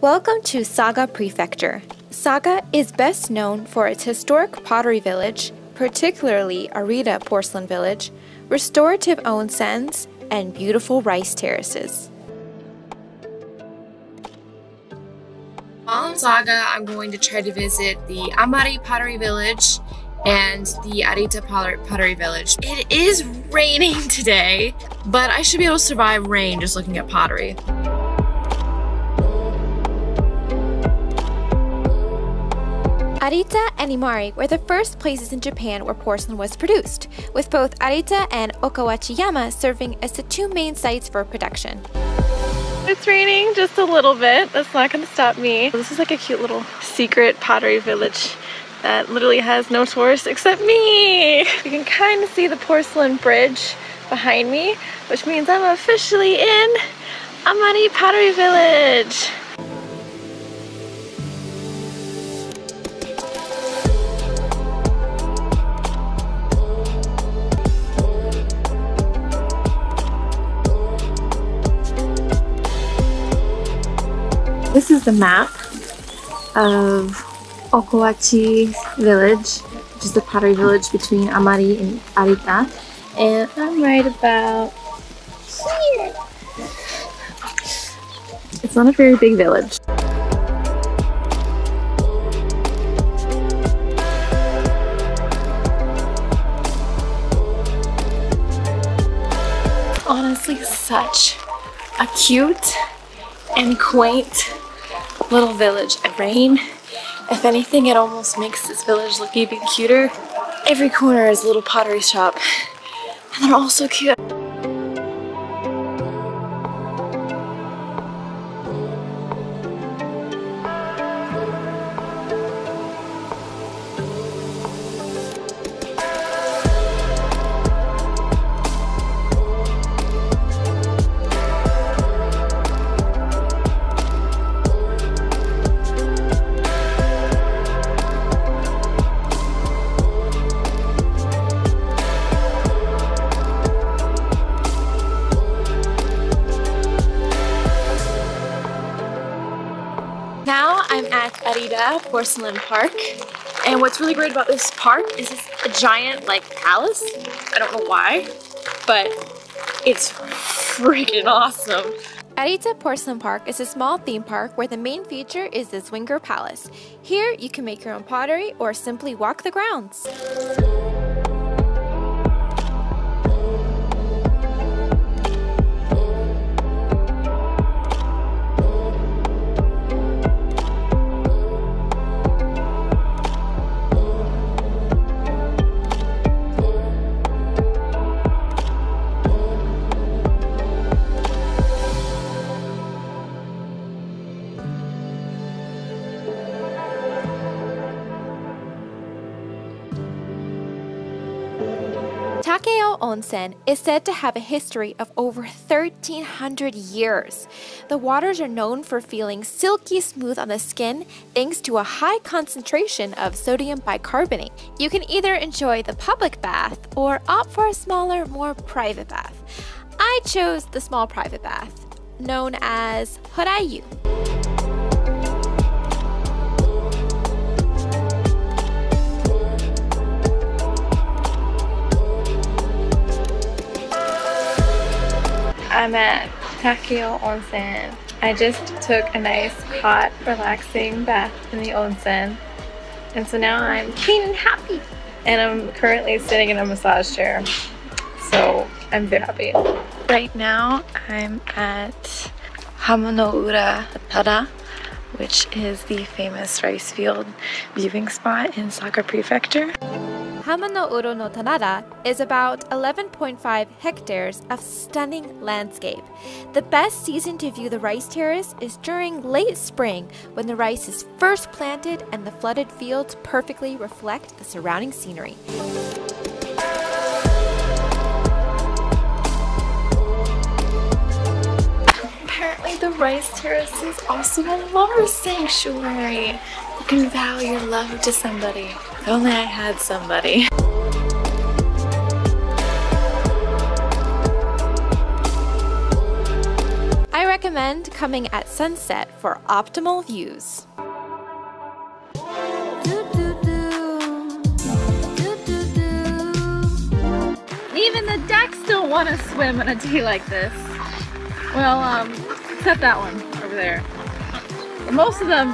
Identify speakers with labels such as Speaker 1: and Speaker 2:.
Speaker 1: Welcome to Saga Prefecture. Saga is best known for its historic pottery village, particularly Arita Porcelain Village, restorative onsens, and beautiful rice terraces.
Speaker 2: While in Saga, I'm going to try to visit the Imari Pottery Village and the Arita Pottery Village. It is raining today, but I should be able to survive rain just looking at pottery.
Speaker 1: Arita and Imari were the first places in Japan where porcelain was produced, with both Arita and Okawachiyama serving as the two main sites for production.
Speaker 3: It's raining just a little bit. That's not gonna stop me. This is like a cute little secret pottery village that literally has no tourists except me. You can kind of see the porcelain bridge behind me, which means I'm officially in Imari Pottery Village. Is the map of Okawachi village, which is the pottery village between Imari and Arita. And I'm right about here. It's not a very big village. Honestly, such a cute and quaint little village. At rain, if anything, it almost makes this village look even cuter. Every corner is a little pottery shop, and they're all so cute. Now at Arita Porcelain Park. And what's really great about this park is it's a giant like palace. I don't know why, but it's freaking awesome.
Speaker 1: Arita Porcelain Park is a small theme park where the main feature is the Zwinger Palace. Here, you can make your own pottery or simply walk the grounds. Takeo Onsen is said to have a history of over 1300 years. The waters are known for feeling silky smooth on the skin thanks to a high concentration of sodium bicarbonate. You can either enjoy the public bath or opt for a smaller, more private bath. I chose the small private bath, known as Horayu.
Speaker 3: I'm at Takeo Onsen. I just took a nice, hot, relaxing bath in the onsen. And so now I'm clean and happy. And I'm currently sitting in a massage chair. So I'm very happy. Right now I'm at Hamanoura Tada, which is the famous rice field viewing spot in Saga Prefecture.
Speaker 1: Hamanoura no Tanada is about 11.5 hectares of stunning landscape. The best season to view the rice terrace is during late spring when the rice is first planted and the flooded fields perfectly reflect the surrounding scenery.
Speaker 3: Rice terrace is also a lover sanctuary. You can vow your love to somebody. If only I had somebody.
Speaker 1: I recommend coming at sunset for optimal views.
Speaker 4: Even the ducks don't want to swim on a day like this. Well, um, except that one over there. But most of them